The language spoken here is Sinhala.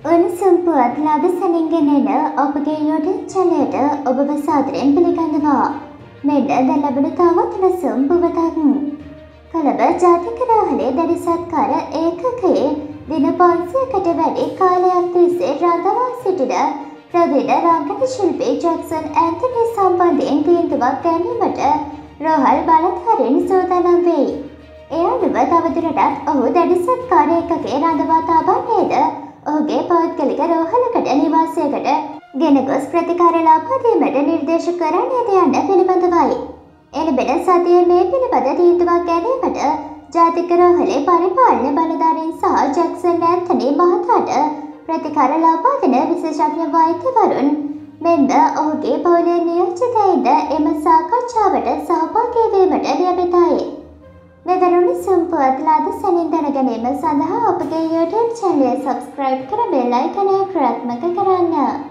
සුම්පුවත් ලද සැනින්ගෙන එන ඔබගේ YouTube චැනලයට ඔබව සාදරයෙන් පිළිගන්නවා. මෙන්න දැන් ලැබෙන තවත් උණුසුම් පුවතක්. කොළඹ ජාතික රෝහලේ දැඩි සත්කාර ඒකකයේ දින 500කට වැඩි කාලයක් තිස්සේ රඳවා සිටින ප්‍රවීණ රංගන ශිල්පී ජැක්සන් ඇන්තනි සම්බන්ධයෙන් තීන්දුවක් ගැනීමට රෝහල් බලධාරීන් සූදානම් වෙයි. එය අනුව තවදුරටත් ඔහු දැඩි සත්කාර ඒකකයේ රඳවා තබන්නේද ඔහුගේ පෞද්ගලික රෝහලකට නිවාසයකට ගෙන ගොස් ප්‍රතිකාර ලාබාදීමට නිර්දේශ කරන්නේද යන්න පිළිබඳවයි. එළබෙන සතිය මේ පිළිබඳ තීන්දුවක් ගැනීමට ජාතික රෝහලේ පරිපාලන බලධාරීන් සහ ජැක්සන් ඇන්තනි මහතාට ප්‍රතිකාර ලබා දෙන විශේෂඥ වෛද්‍යවරුන් මෙන්ද ඔහුගේ පවුලේ නියෝජිතයින්ද එම සාකච්ඡාවට සහභාගී වීමට නියමිතයි. මෙවැරුණි සම්පුවත් ලාද සැනින් දැනගැනීම සඳහා අපගේ YouTube චැනලය සබස්ක්‍රයිබ් කර බෙල් අයිකනය ක්‍රියාත්මක කරන්න.